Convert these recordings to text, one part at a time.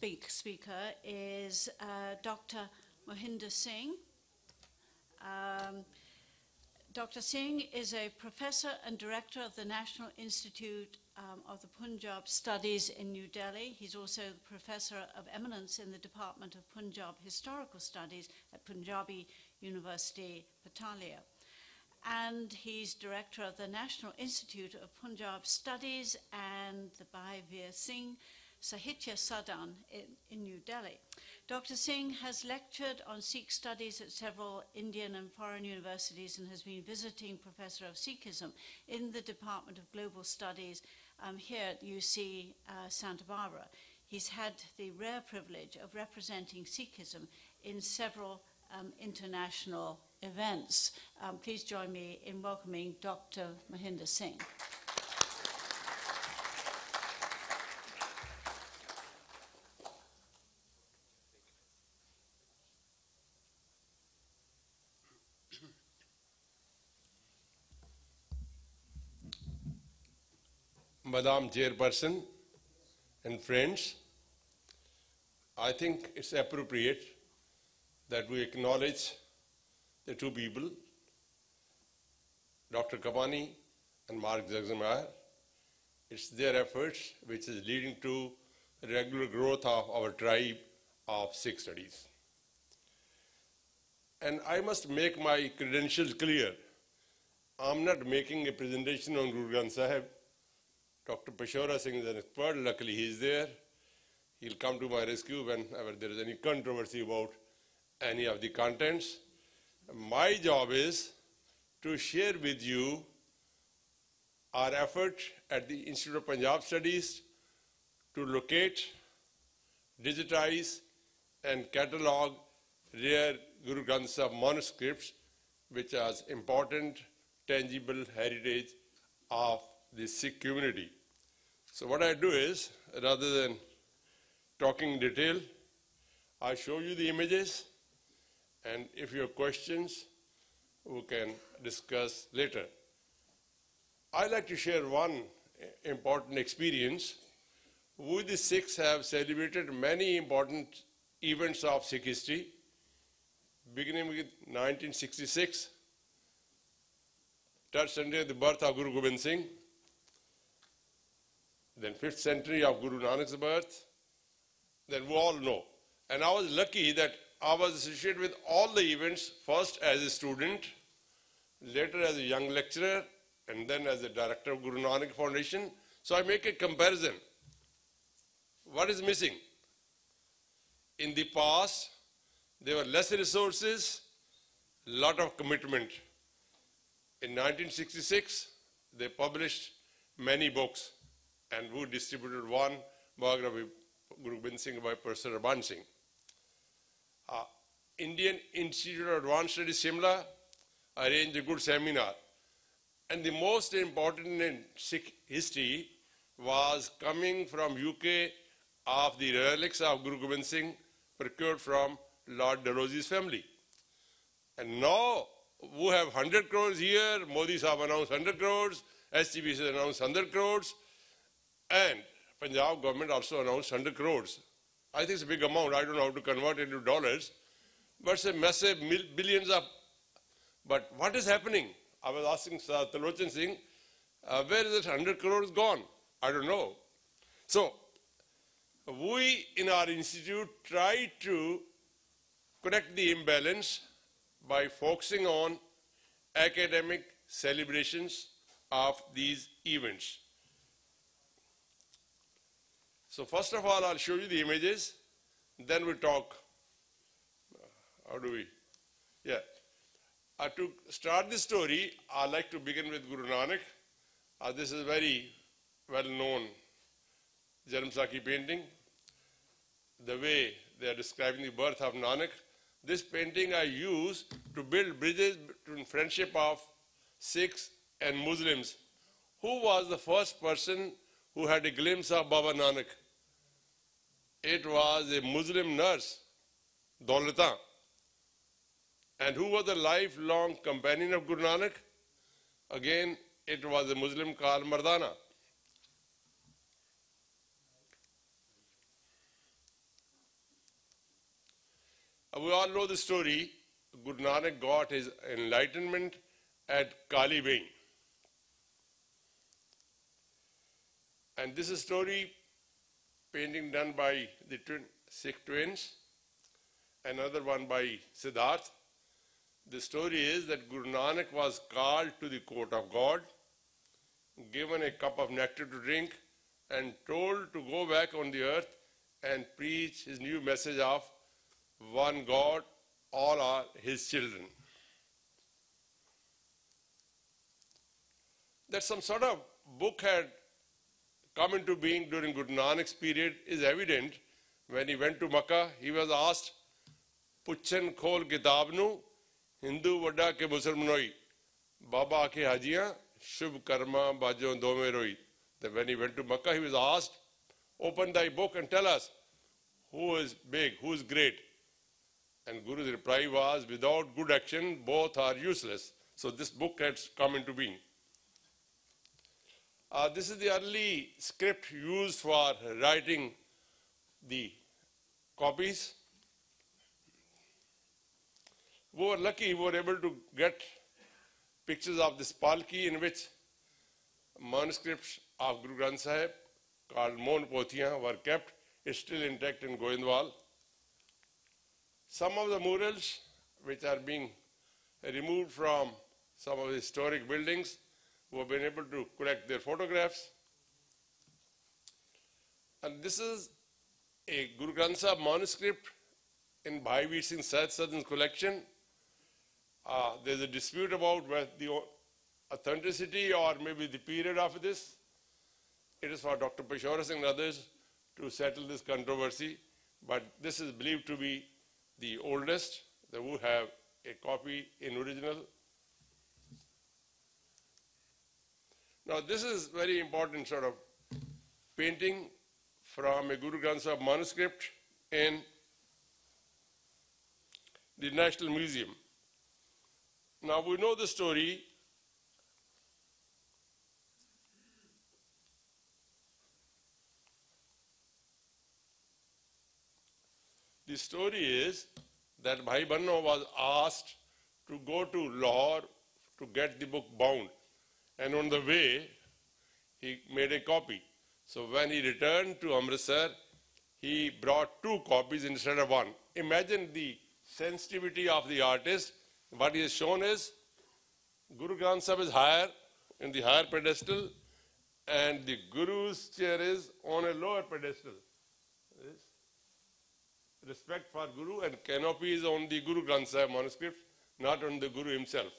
speak, speaker is uh, Dr. Mohinder Singh. Um, Dr. Singh is a professor and director of the National Institute um, of the Punjab Studies in New Delhi. He's also the professor of eminence in the Department of Punjab Historical Studies at Punjabi University, Patiala. And he's director of the National Institute of Punjab Studies and the Bhai Vir Singh Sahitya Sadan in, in New Delhi. Dr. Singh has lectured on Sikh studies at several Indian and foreign universities and has been visiting professor of Sikhism in the Department of Global Studies um, here at UC uh, Santa Barbara. He's had the rare privilege of representing Sikhism in several um, international events. Um, please join me in welcoming Dr. Mohinder Singh. Madam Chairperson and friends, I think it's appropriate that we acknowledge the two people, Dr. Kapany and Mark Juergensmeyer. It's their efforts which is leading to regular growth of our tribe of Sikh studies. And I must make my credentials clear. I'm not making a presentation on Guru Granth Sahib Dr. Pashaura Singh is an expert. Luckily, he is there. He'll come to my rescue whenever there is any controversy about any of the contents. My job is to share with you our effort at the Institute of Punjab Studies to locate, digitize, and catalog rare Guru Granth Sahib manuscripts, which are important, tangible heritage of the Sikh community. So what I do is, rather than talking in detail, I show you the images, and if you have questions, we can discuss later. I'd like to share one important experience. We the Sikhs have celebrated many important events of Sikh history, beginning with 1966, third Sunday, the birth of Guru Gobind Singh, then fifth century of Guru Nanak's birth, then we all know. And I was lucky that I was associated with all the events, first as a student, later as a young lecturer, and then as the director of Guru Nanak Foundation. So I make a comparison. What is missing? In the past, there were less resources, lot of commitment. In 1966, they published many books and who distributed one biography, Guru Gobind Singh by Professor Raban Singh. Uh, Indian Institute of Advanced Studies Shimla arranged a good seminar. And the most important in Sikh history was coming from UK of the relics of Guru Gobind Singh procured from Lord Dalhousie's family. And now we have 100 crores here, Modi Sahib announced 100 crores, SGPC announced 100 crores, and Punjab government also announced 100 crores. I think it's a big amount. I don't know how to convert it into dollars. But it's a massive billions of. But what is happening? I was asking Sir Tarlochan Singh, uh, where is that 100 crores gone? I don't know. So, we in our institute try to correct the imbalance by focusing on academic celebrations of these events. So first of all, I'll show you the images, then we talk. How do we? Yeah. Uh, to start the story, I'd like to begin with Guru Nanak. Uh, this is very well-known Janamsakhi painting. The way they are describing the birth of Nanak. This painting I use to build bridges between friendship of Sikhs and Muslims. Who was the first person who had a glimpse of Baba Nanak? It was a Muslim nurse, Daulata. And who was the lifelong companion of Guru Nanak? Again, it was a Muslim called Mardana. Uh, We all know the story. Guru Nanak got his enlightenment at Kali Bain. And this story painting done by the twin, Sikh twins, another one by Siddharth. The story is that Guru Nanak was called to the court of God, given a cup of nectar to drink, and told to go back on the earth and preach his new message of one God, all are his children. That some sort of book had come into being during Guru Nanak's period is evident. When he went to Makkah, he was asked, Puchan khol kitabnu, Hindu vada ke Musalmanoi, Baba ke hajiyan, Shubh karma bajo dome roi. Then when he went to Makkah, he was asked, open thy book and tell us who is big, who is great. And Guru's reply was, without good action, both are useless. So this book has come into being. Uh, this is the early script used for writing the copies. We were lucky, we were able to get pictures of this palki in which manuscripts of Guru Granth Sahib called Mohan Pothiyan were kept. It's still intact in Goindwal. Some of the murals which are being removed from some of the historic buildings, we have been able to collect their photographs. And this is a Guru Granth Sahib manuscript in Bhai Vir Singh collection. Uh, there's a dispute about whether the authenticity or maybe the period of this. It is for Dr. Pashaura Singh and others to settle this controversy, but this is believed to be the oldest. They would have a copy in original. Now, this is very important sort of painting from a Guru Granth Sahib manuscript in the National Museum. Now, we know the story The story is that Bhai Banno was asked to go to Lahore to get the book bound. And on the way, he made a copy. So when he returned to Amritsar, he brought two copies instead of one. Imagine the sensitivity of the artist. What he has shown is Guru Granth Sahib is higher, in the higher pedestal, and the Guru's chair is on a lower pedestal. Respect for Guru and canopy is on the Guru Granth Sahib manuscript, not on the Guru himself.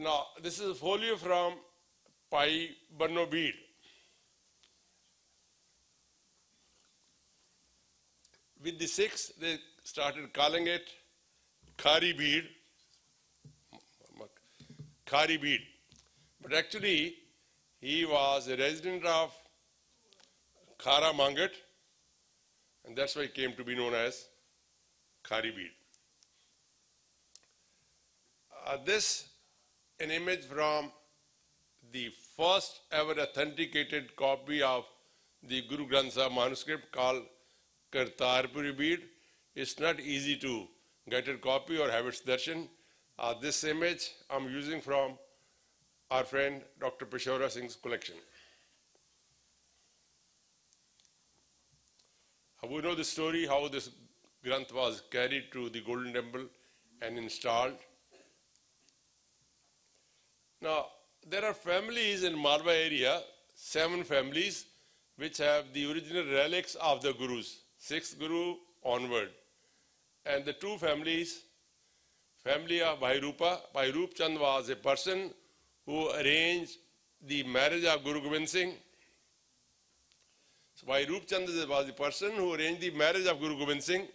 Now, this is a folio from Bhai Banno bir. With the Sikhs, they started calling it Khari bir. Khari bir. But actually, he was a resident of Khara Mangat, and that's why he came to be known as Khari bir. Uh, this an image from the first ever authenticated copy of the Guru Granth Sahib manuscript called Kartarpuri bir. It's not easy to get a copy or have its darshan. Uh, this image I'm using from our friend Dr. Pashaura Singh's collection. Uh, We know the story how this Granth was carried to the Golden Temple and installed. Now, there are families in Malwa area, seven families, which have the original relics of the Gurus, sixth Guru onward. And the two families, family of Bhai Rupa, Bhai Rup Chand was a person who arranged the marriage of Guru Gobind Singh. So Bhai Rup Chand was the person who arranged the marriage of Guru Gobind Singh.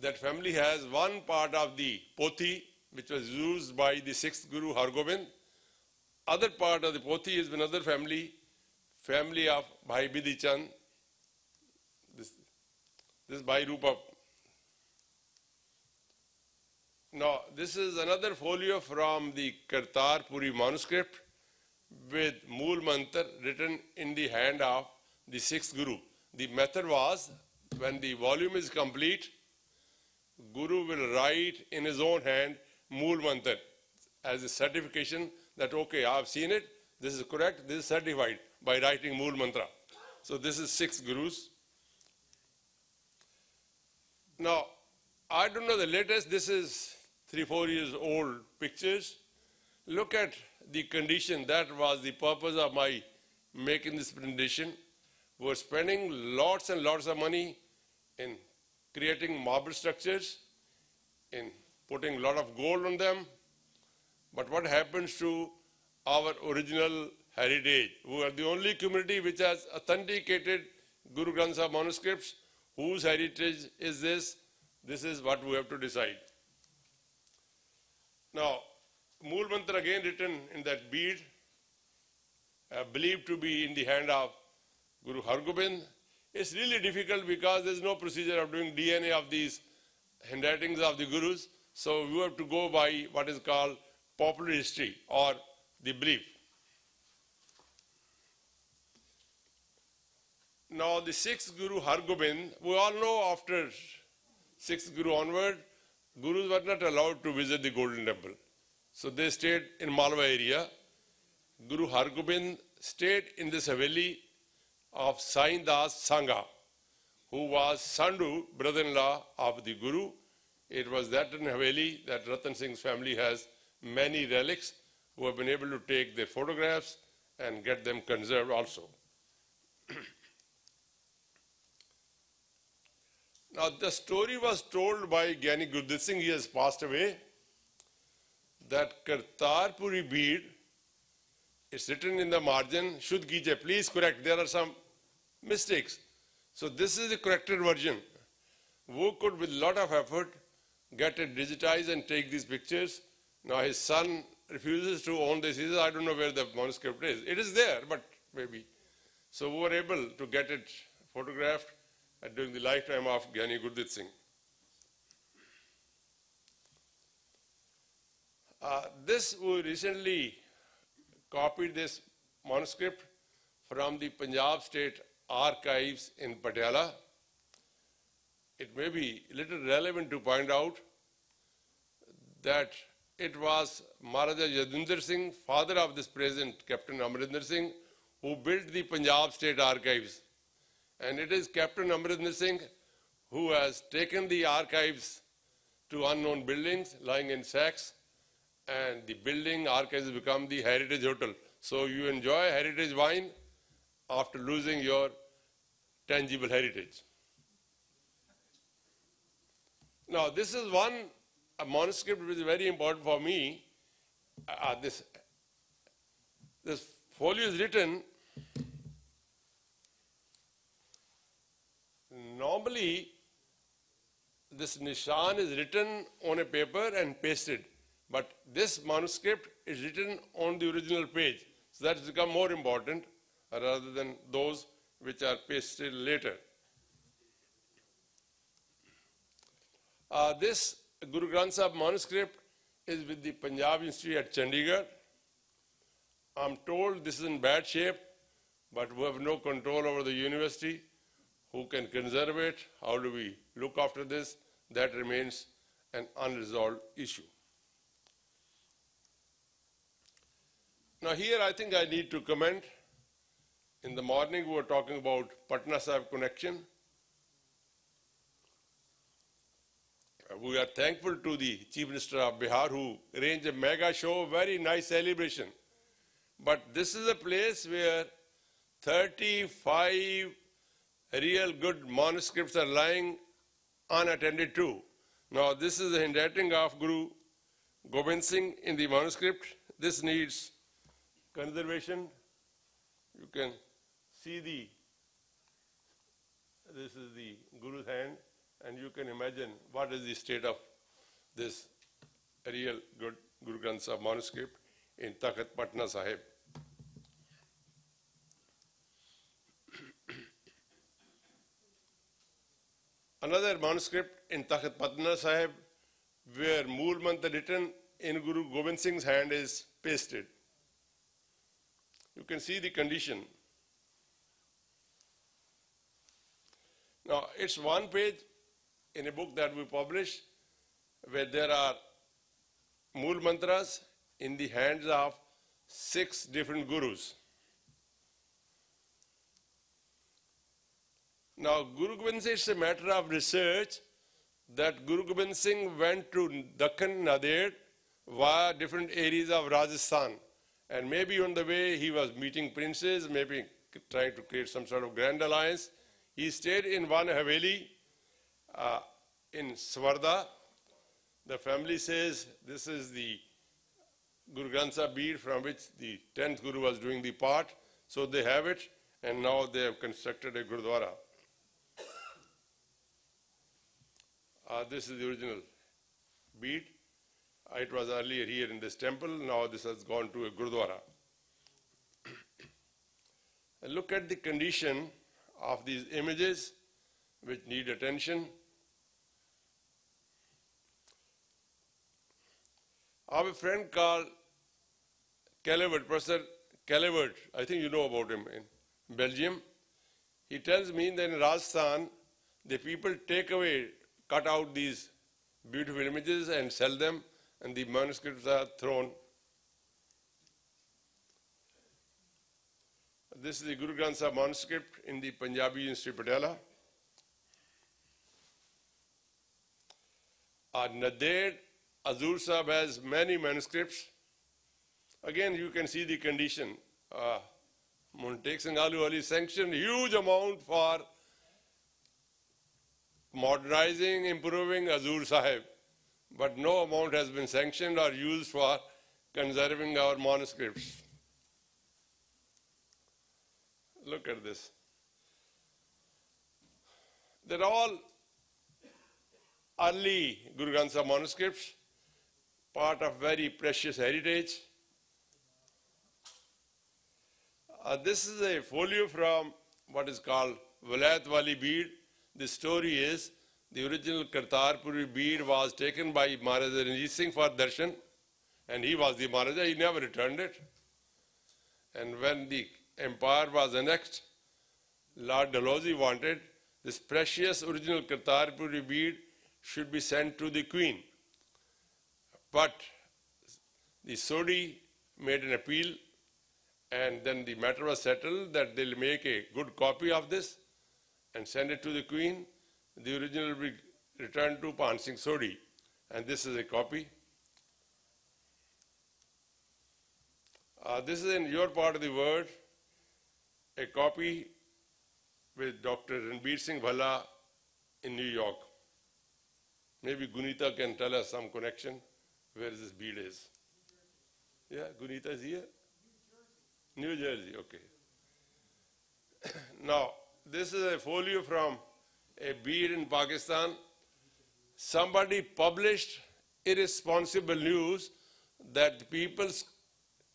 That family has one part of the Pothi, which was used by the sixth Guru Hargobind. Other part of the Pothi is another family, family of Bhai Bidhi Chand. This, this Bhai Rupa. Now, this is another folio from the Kartarpuri manuscript. with Mool Mantra written in the hand of the sixth Guru. The method was when the volume is complete, Guru will write in his own hand Mool Mantra as a certification that, okay, I've seen it, this is correct, this is certified by writing Mool Mantra. So this is six Gurus. Now, I don't know the latest, this is three, four years old pictures. Look at the condition, that was the purpose of my making this presentation. We're spending lots and lots of money in creating marble structures, in putting a lot of gold on them. But what happens to our original heritage? We are the only community which has authenticated Guru Granth Sahib manuscripts. Whose heritage is this? This is what we have to decide. Now, Mool Mantra again written in that bir, uh, believed to be in the hand of Guru Hargobind. It's really difficult because there's no procedure of doing DNA of these handwritings of the Gurus. So you have to go by what is called popular history or the belief. Now the sixth Guru Hargobind, we all know after sixth Guru onward, Gurus were not allowed to visit the Golden Temple. So they stayed in Malwa area. Guru Hargobind stayed in the Haveli of Sai Das Sangha, who was Sandhu, brother-in-law of the Guru. It was that in Haveli that Ratan Singh's family has many relics who have been able to take their photographs and get them conserved also. now the story was told by Gyani Gurdit Singh, he has passed away that Kartarpuri bead, it's written in the margin, Shud Gije, please correct, there are some mistakes. So this is the corrected version. Who could with a lot of effort get it digitized and take these pictures. Now his son refuses to own this. He says, I don't know where the manuscript is. It is there, but maybe. So we were able to get it photographed during the lifetime of Gyani Gurdit Singh. Uh, this, we recently copied this manuscript from the Punjab State Archives in Patiala. It may be a little relevant to point out that it was Maharaja Yadvinder Singh, father of this present Captain Amarinder Singh, who built the Punjab State Archives. And it is Captain Amarinder Singh who has taken the archives to unknown buildings lying in sacks and the building archives become the heritage hotel. So you enjoy heritage wine after losing your tangible heritage. Now this is one manuscript which is very important for me. Uh, this, this folio is written normally this nishan is written on a paper and pasted. But this manuscript is written on the original page. So that has become more important rather than those which are pasted later. Uh, this Guru Granth Sahib manuscript is with the Punjab Institute at Chandigarh. I'm told this is in bad shape, but we have no control over the university. Who can conserve it? How do we look after this? That remains an unresolved issue. Now here I think I need to comment. In the morning we were talking about Patna Sahib connection. We are thankful to the Chief Minister of Bihar who arranged a mega show, very nice celebration. But this is a place where 35 real good manuscripts are lying unattended to. Now this is the handwriting of Guru Gobind Singh in the manuscript. This needs conservation, you can see the, this is the Guru's hand, and you can imagine what is the state of this real good Guru Granth Sahib manuscript in Takhat Patna Sahib. Another manuscript in Takhat Patna Sahib where Mool Mantra written in Guru Gobind Singh's hand is pasted. You can see the condition. Now, it's one page in a book that we published where there are Mool Mantras in the hands of six different gurus. Now, Guru Gobind Singh, it's a matter of research that Guru Gobind Singh went to Dakhan, Nanded, via different areas of Rajasthan. And maybe on the way he was meeting princes, maybe trying to create some sort of grand alliance. He stayed in one Haveli uh, in Swarda. The family says this is the Guru Granth Sahib bir from which the 10th Guru was doing the part. So they have it, and now they have constructed a Gurdwara. Uh, this is the original bir. Uh, it was earlier here in this temple, now this has gone to a Gurdwara. look at the condition of these images which need attention. I have a friend called Callewaert, Professor Callewaert. I think you know about him in Belgium. He tells me that in Rajasthan, the people take away, cut out these beautiful images and sell them, and the manuscripts are thrown. This is the Guru Granth Sahib manuscript in the Punjabi University Patiala. Uh, Nanded Hazur Sahib has many manuscripts. Again, you can see the condition. Uh, Montek Singh Ali sanctioned huge amount for modernizing, improving Hazur Sahib, but no amount has been sanctioned or used for conserving our manuscripts. Look at this. They're all early Guru Granth Sahib manuscripts, part of very precious heritage. Uh, this is a folio from what is called Valayat Wali bir. The story is the original Kartarpuri bir was taken by Maharaja Ranjit Singh for darshan, and he was the Maharaja, he never returned it. And when the empire was annexed, Lord Dalhousie wanted this precious original Kartarpuri bir should be sent to the queen. But the Sodhi made an appeal and then the matter was settled that they'll make a good copy of this and send it to the queen. The original will be returned to Pan Singh Sodhi. And this is a copy. Uh, this is in your part of the world, a copy with Dr. Ranbir Singh Bhalla in New York. Maybe Gunita can tell us some connection where this bir is. Yeah, Gunita is here? New Jersey, okay. now, this is a folio from a bir in Pakistan. Somebody published irresponsible news that people's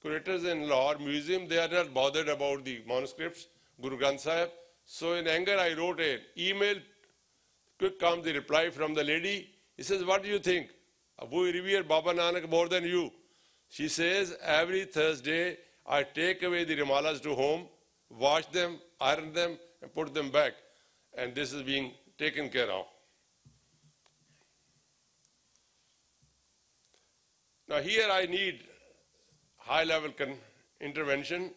curators in Lahore Museum, they are not bothered about the manuscripts, Guru Granth Sahib. So in anger, I wrote an email. Quick comes the reply from the lady. He says, what do you think? We revere Baba Nanak more than you. She says, every Thursday, I take away the rumalas to home, wash them, iron them, and put them back. And this is being taken care of. Now here I need high level intervention.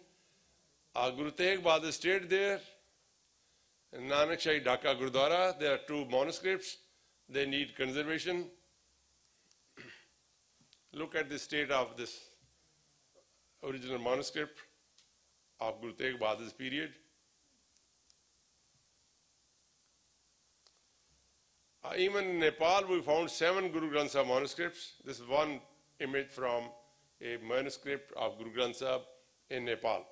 Uh, Guru Tegh Bahadur stayed there. Nanak Shahi Dhaka Gurdwara, there are two manuscripts. They need conservation. Look at the state of this original manuscript of Guru Tegh Bahadur's period. Uh, even in Nepal, we found seven Guru Granth Sahib manuscripts. This is one image from a manuscript of Guru Granth Sahib in Nepal.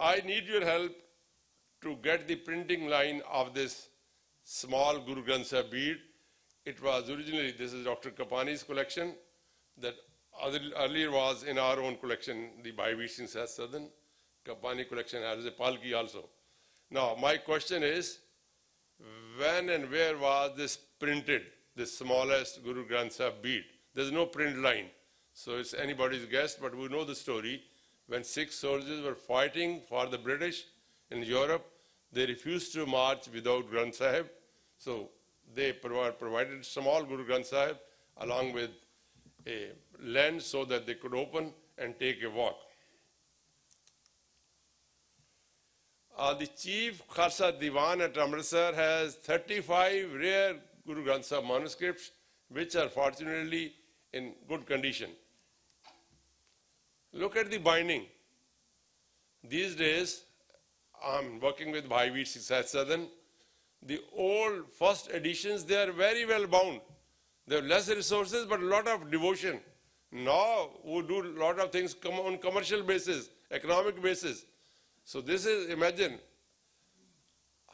I need your help to get the printing line of this small Guru Granth Sahib bir. It was originally, this is Dr. Kapany's collection, that earlier was in our own collection, the Bhai Singh Sadan. Kapani collection has a palki also. Now, my question is, when and where was this printed, the smallest Guru Granth Sahib bir? There's no print line. So it's anybody's guess, but we know the story. when Sikh soldiers were fighting for the British in Europe, they refused to march without Granth Sahib. So they provi- provided small Guru Granth Sahib along with a lens so that they could open and take a walk. Uh, the chief Khalsa Diwan at Amritsar has 35 rare Guru Granth Sahib manuscripts, which are fortunately in good condition. Look at the binding. These days, I'm working with Bhai Vir Sadan. The old first editions, they are very well bound. They have less resources, but a lot of devotion. Now, we do a lot of things on commercial basis, economic basis. So this is, imagine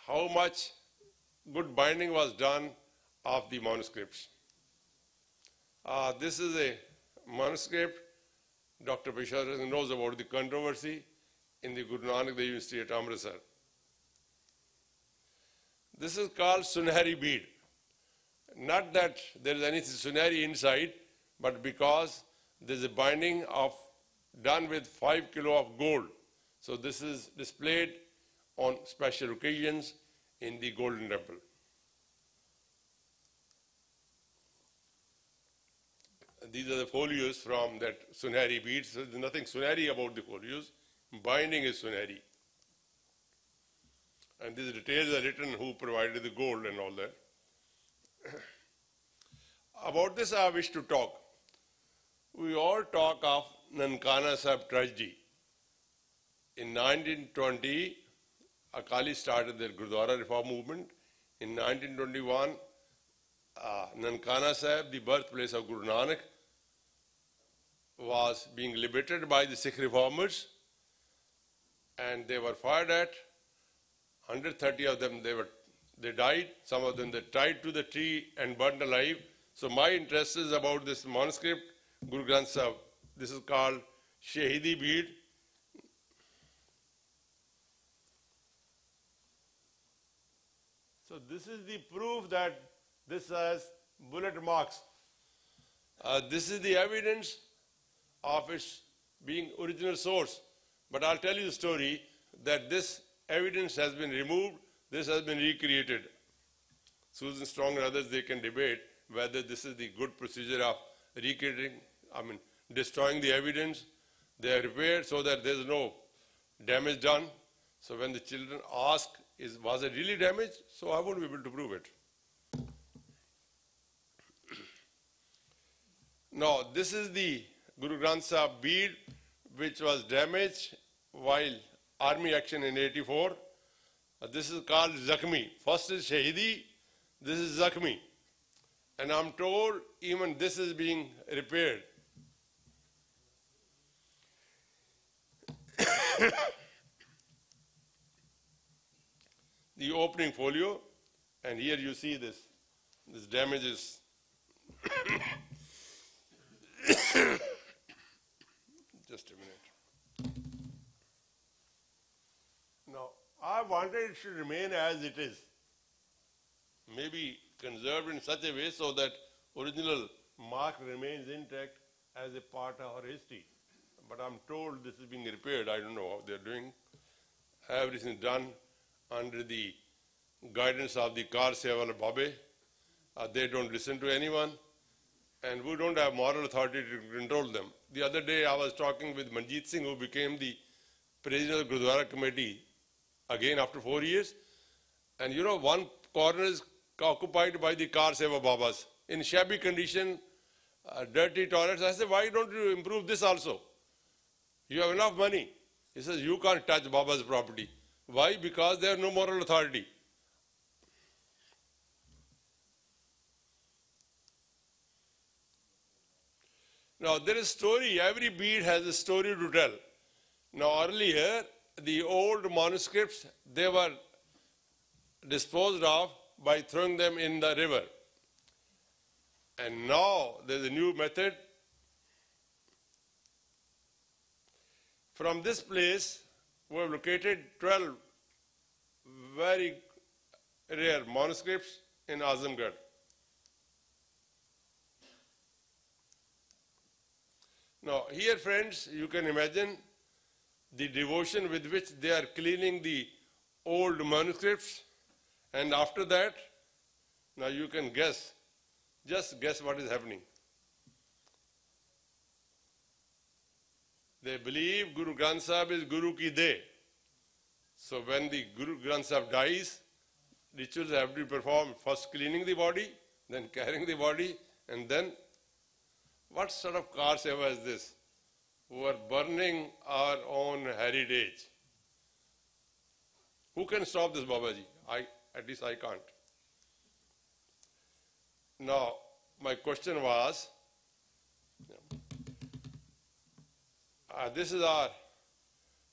how much good binding was done of the manuscripts. Uh, this is a manuscript. Dr. Bishar knows about the controversy in the Guru Nanak University at Amritsar. This is called Sunhari bir. Not that there is anything Sunhari inside, but because there is a binding of done with five kilo of gold. So this is displayed on special occasions in the Golden Temple. These are the folios from that Sunhari birs. So there's nothing Sunhari about the folios. Binding is Sunhari. And these details are written who provided the gold and all that. About this I wish to talk. We all talk of Nankana Sahib tragedy. In 1920, Akali started their Gurdwara reform movement. In 1921, uh, Nankana Sahib, the birthplace of Guru Nanak, was being liberated by the Sikh reformers and they were fired at. 130 of them, they, were, they died. Some of them they tied to the tree and burned alive. So my interest is about this manuscript, Guru Granth Sahib. This is called Shahidi bir. So this is the proof that this has bullet marks. Uh, this is the evidence of its being original source. But I'll tell you the story that this evidence has been removed, this has been recreated. Susan Strong and others, they can debate whether this is the good procedure of recreating, I mean, destroying the evidence. They are repaired so that there's no damage done. So when the children ask, is, was it really damaged? So I won't be able to prove it. Now, this is the Guru Granth Sahib bir which was damaged while army action in 84. Uh, this is called Zakhmi. First is Shahidi, this is Zakhmi. And I'm told even this is being repaired. the opening folio, and here you see this, this damage is just a. I wanted it to remain as it is. Maybe conserved in such a way so that original mark remains intact as a part of our history. But I'm told this is being repaired. I don't know how they're doing. Everything done under the guidance of the Kar Seval Babe. Uh, they don't listen to anyone, and we don't have moral authority to control them. The other day, I was talking with Manjeet Singh, who became the president of the Gurdwara Committee again after four years. And you know, one corner is occupied by the Kar Seva Babas in shabby condition, uh, dirty toilets. I said, why don't you improve this also? You have enough money. He says, you can't touch Baba's property. Why? Because they have no moral authority. Now there is story, every bir has a story to tell. Now earlier, the old manuscripts, they were disposed of by throwing them in the river. And now there's a new method. From this place, we have located 12 very rare manuscripts in Azamgarh. Now, here, friends, you can imagine the devotion with which they are cleaning the old manuscripts. And after that, now you can guess, just guess what is happening. They believe Guru Granth Sahib is Guru ki de. So when the Guru Granth Sahib dies, rituals have to be performed. First cleaning the body, then carrying the body, and then what sort of kar seva is this? Who are burning our own heritage. Who can stop this, Babaji? I, at least I can't. Now, my question was, uh, this is our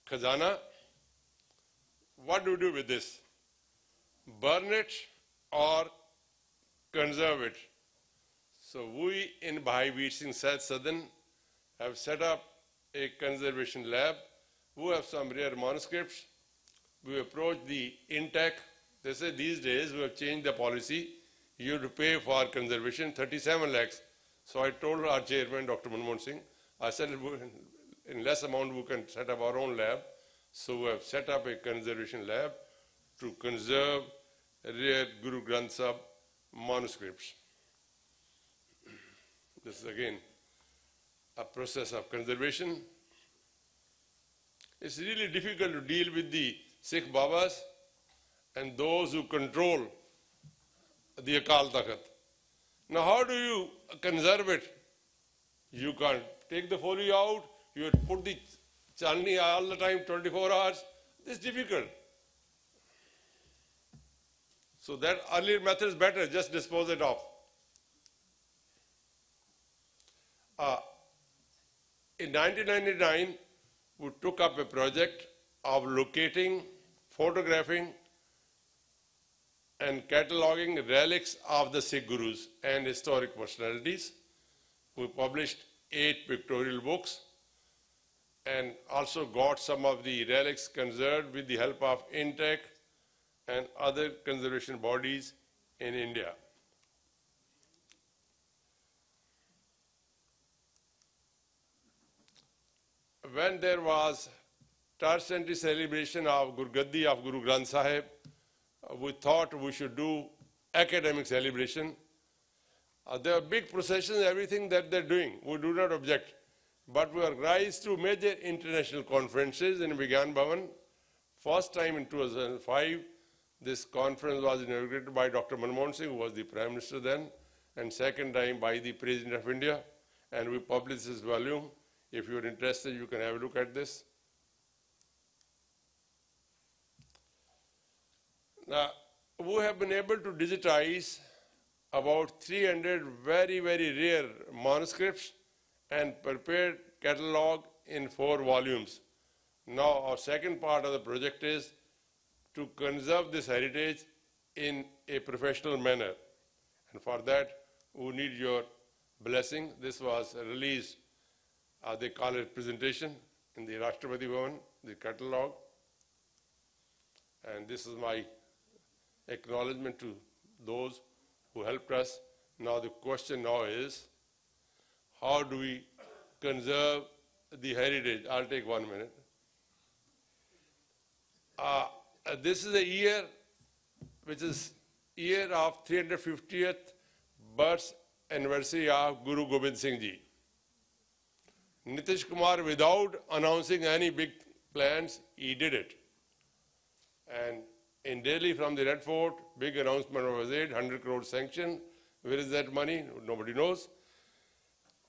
khazana. What do we do with this? Burn it or conserve it? So we in Bhai Vir Singh Sahitya Sadan have set up a conservation lab. We have some rare manuscripts. We approach the INTACH. They say these days we have changed the policy. You have to pay for conservation 37 lakhs. So I told our chairman, Dr. Manmohan Singh, I said in less amount we can set up our own lab. So we have set up a conservation lab to conserve rare Guru Granth Sahib manuscripts. This is again a process of conservation. It's really difficult to deal with the Sikh Babas and those who control the Akal Takht. Now, how do you conserve it? You can't take the folio out, you have to put the chalni all the time, 24 hours. It's difficult. So that earlier method is better, just dispose it off. Uh, in 1999, we took up a project of locating, photographing, and cataloging relics of the Sikh Gurus and historic personalities. We published eight pictorial books and also got some of the relics conserved with the help of INTACH and other conservation bodies in India. When there was tercentenary celebration of Gurgaddi of Guru Granth Sahib, we thought we should do academic celebration. Uh, there are big processions, everything that they're doing. We do not object. But we organized two major international conferences in Vigyan Bhavan. First time in 2005, this conference was inaugurated by Dr. Manmohan Singh, who was the Prime Minister then, and second time by the President of India. And we published this volume. If you're interested, you can have a look at this. Now, we have been able to digitize about 300 very, very rare manuscripts and prepared catalog in four volumes. Now, our second part of the project is to conserve this heritage in a professional manner. And for that, we need your blessing. This was released, uh, they call it presentation in the Rashtrapati Bhavan, the catalog. And this is my acknowledgement to those who helped us. Now the question now is, how do we conserve the heritage? I'll take one minute. Uh, this is a year which is year of 350th birth anniversary of Guru Gobind Singh Ji. Nitish Kumar, without announcing any big plans, he did it. And in Delhi from the Red Fort, big announcement was made, 100 crore sanction. Where is that money? Nobody knows.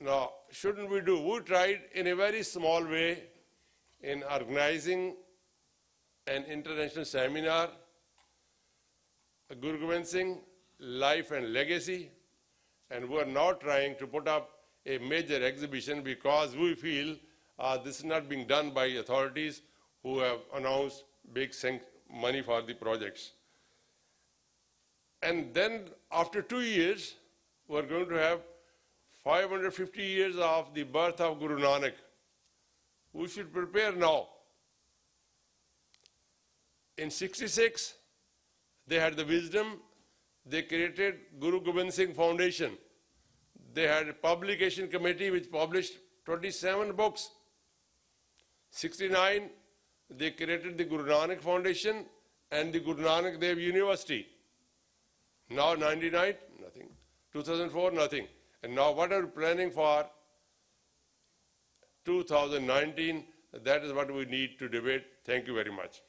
Now, shouldn't we do? We tried in a very small way in organizing an international seminar, Guru Gobind Singh, Life and Legacy, and we are now trying to put up a major exhibition because we feel uh, this is not being done by authorities who have announced big money for the projects. And then after two years, we're going to have 550 years of the birth of Guru Nanak. We should prepare now. In 66, they had the wisdom, they created Guru Gobind Singh Foundation. They had a publication committee which published 27 books. 69, they created the Guru Nanak Foundation and the Guru Nanak Dev University. Now 99, nothing. 2004, nothing. And now what are we planning for 2019? That is what we need to debate. Thank you very much.